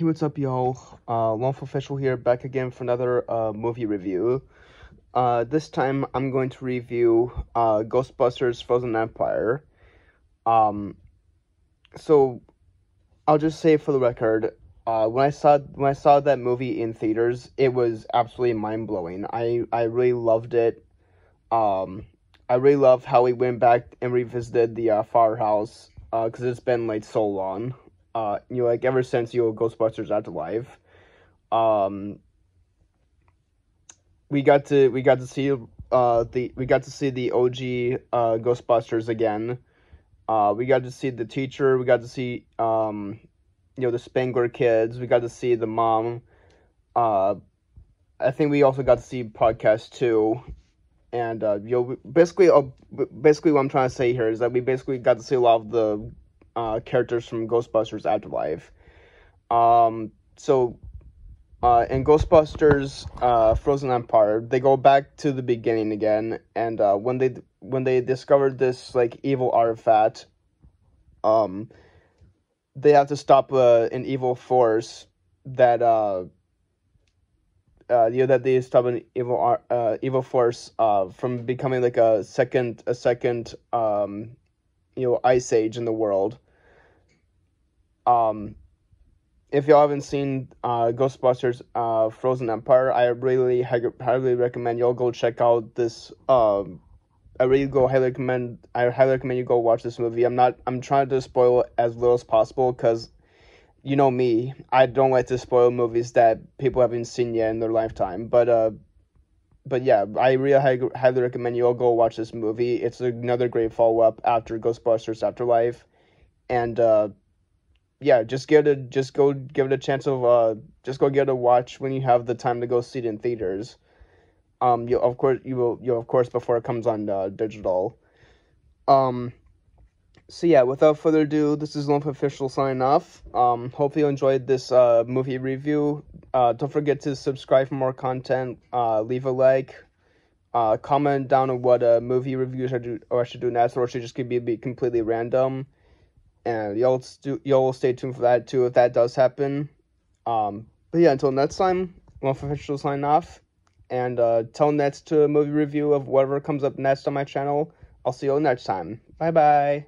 Hey, what's up, y'all? Uh, LoneWolf Official here, back again for another uh, movie review. Uh, this time, I'm going to review uh, Ghostbusters Frozen Empire. Um, so, I'll just say for the record, uh, when I saw when I saw that movie in theaters, it was absolutely mind blowing. I I really loved it. Um, I really loved how we went back and revisited the uh, firehouse because it's been like so long uh, you know, like ever since you know, Ghostbusters Afterlife, um, we got to we got to see uh the we got to see the OG uh Ghostbusters again. Uh, we got to see the teacher. We got to see um, you know, the Spengler kids. We got to see the mom. Uh, I think we also got to see Podcast too, and uh, you know, basically, uh, basically, what I'm trying to say here is that we basically got to see a lot of the uh, characters from Ghostbusters Afterlife. Um, so, uh, in Ghostbusters uh, Frozen Empire, they go back to the beginning again, and uh, when they when they discovered this like evil artifact, um, they have to stop uh, an evil force that uh, uh, you know that they stop an evil uh, evil force uh, from becoming like a second a second um, you know ice age in the world. Um, if y'all haven't seen uh, Ghostbusters uh, Frozen Empire, I really highly recommend y'all go check out this. Um, I really go highly recommend. I highly recommend you go watch this movie. I'm not. I'm trying to spoil as little as possible because, you know me, I don't like to spoil movies that people haven't seen yet in their lifetime. But uh, but yeah, I really highly, recommend you all go watch this movie. It's another great follow up after Ghostbusters Afterlife, and uh, yeah, just give it a, just go give it a chance of uh just go get a watch when you have the time to go see it in theaters. Um, you of course you will you of course before it comes on uh, digital. Um, so yeah, without further ado, this is Lump Official signing off. Um, hopefully you enjoyed this uh movie review. Uh, don't forget to subscribe for more content. Uh, leave a like. Uh, comment down on what uh, movie reviews I do or I should do next, or should just be, be completely random and y'all stu- y'all stay tuned for that too if that does happen. Um, but yeah, until next time, Wolf official sign off, and uh, tell next to a movie review of whatever comes up next on my channel. I'll see you all next time. Bye bye.